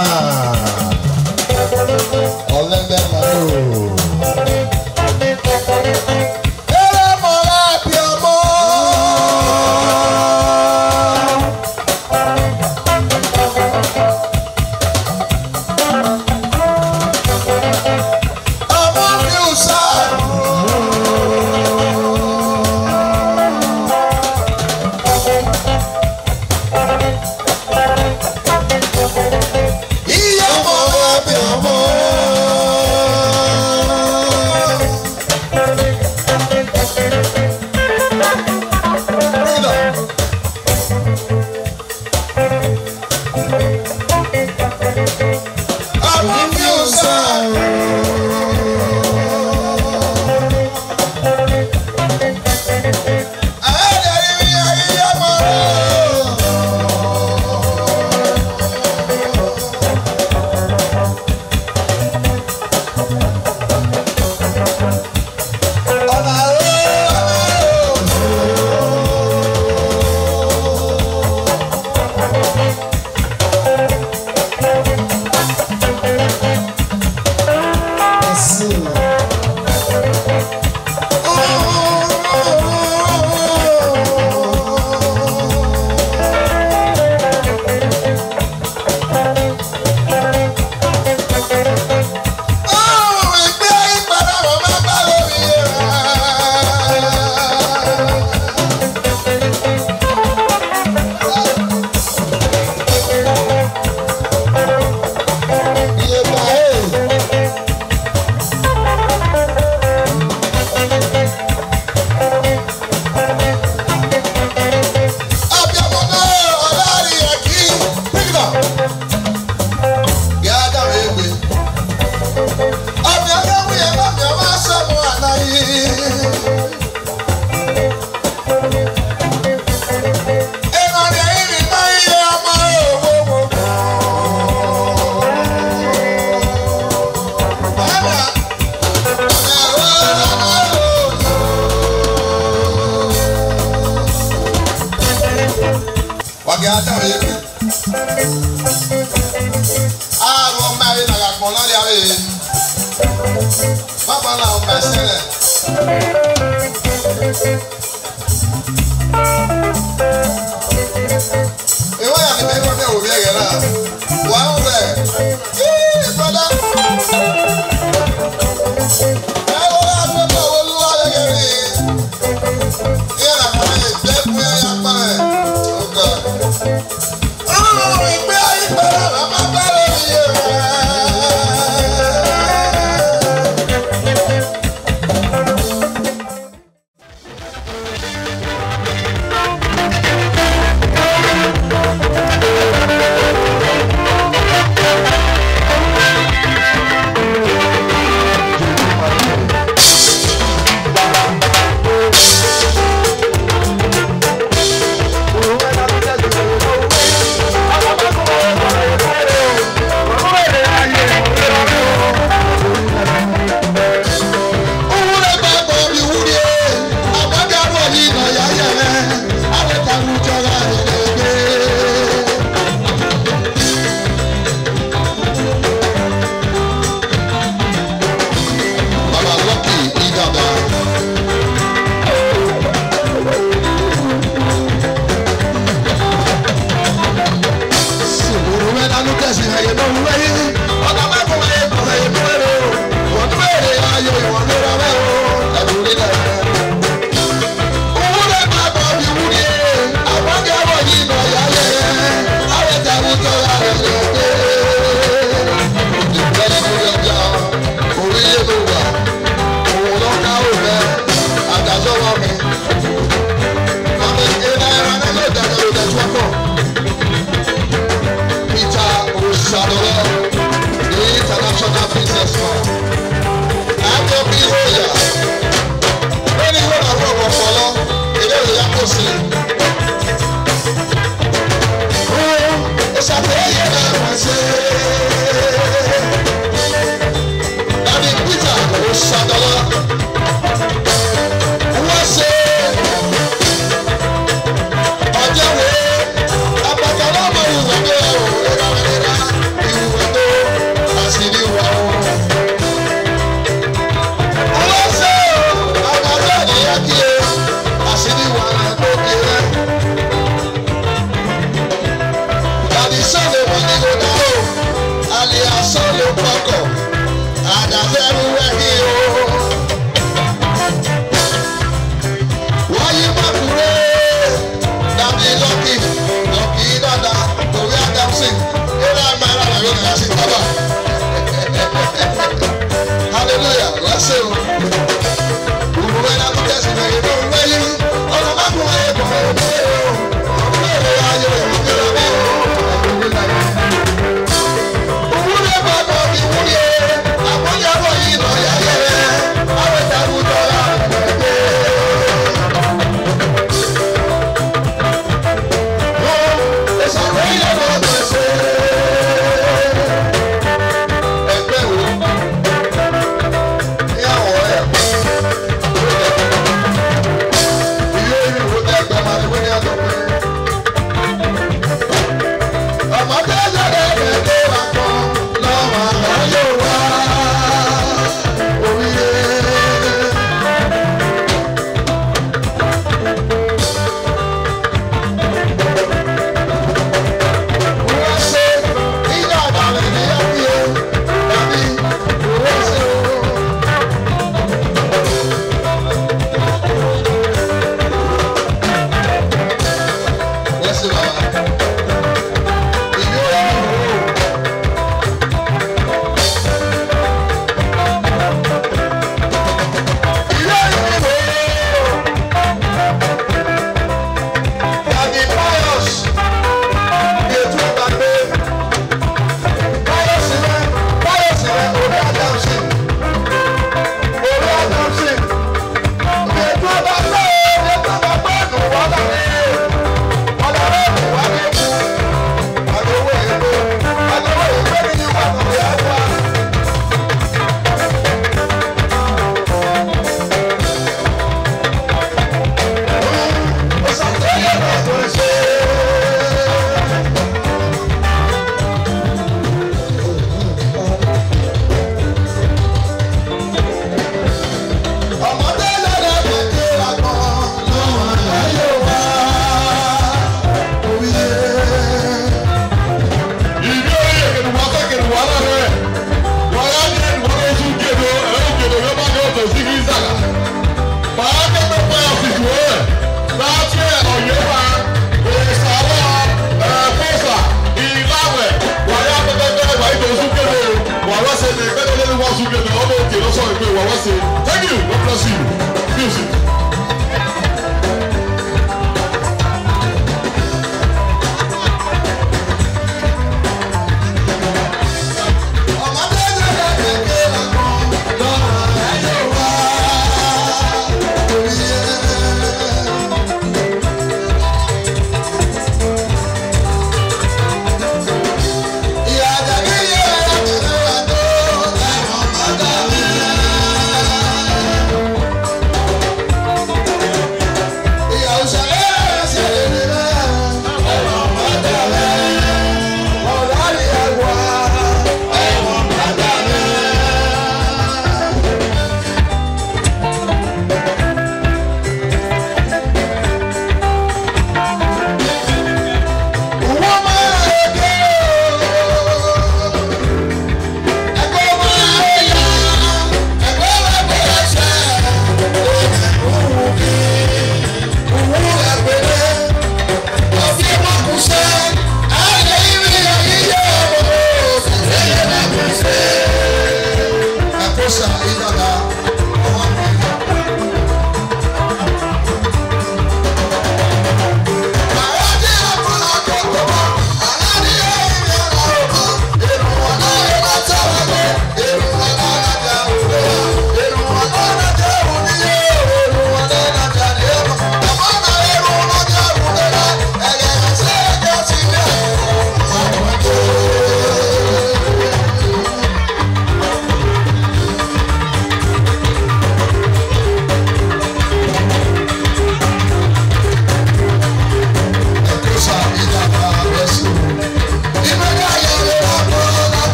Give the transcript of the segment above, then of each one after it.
ọlẹ́gbẹ́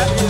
Yeah.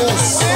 Yeah.